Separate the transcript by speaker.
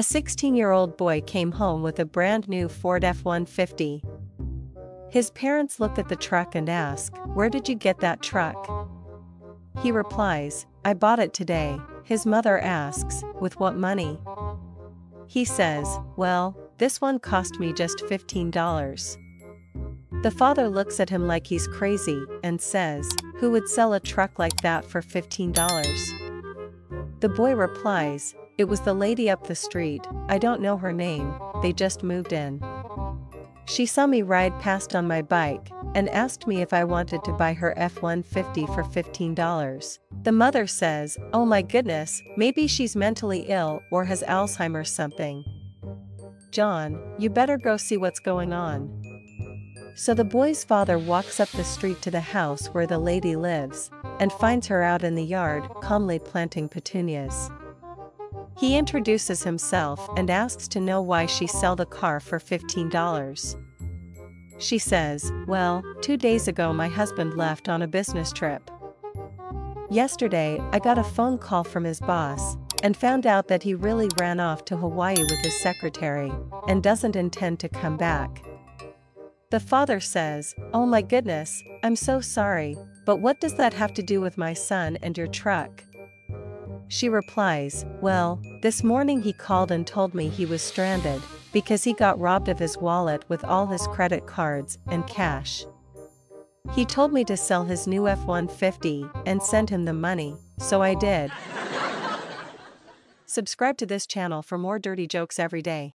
Speaker 1: A 16 year old boy came home with a brand new Ford F 150. His parents look at the truck and ask, Where did you get that truck? He replies, I bought it today. His mother asks, With what money? He says, Well, this one cost me just $15. The father looks at him like he's crazy and says, Who would sell a truck like that for $15? The boy replies, It was the lady up the street, I don't know her name, they just moved in. She saw me ride past on my bike and asked me if I wanted to buy her F 150 for $15. The mother says, Oh my goodness, maybe she's mentally ill or has Alzheimer's something. John, you better go see what's going on. So the boy's father walks up the street to the house where the lady lives and finds her out in the yard, calmly planting petunias. He introduces himself and asks to know why she sell the car for $15. She says, Well, two days ago my husband left on a business trip. Yesterday, I got a phone call from his boss and found out that he really ran off to Hawaii with his secretary and doesn't intend to come back. The father says, Oh my goodness, I'm so sorry, but what does that have to do with my son and your truck? She replies, Well, this morning he called and told me he was stranded because he got robbed of his wallet with all his credit cards and cash. He told me to sell his new F 150 and send him the money, so I did. Subscribe to this channel for more dirty jokes every day.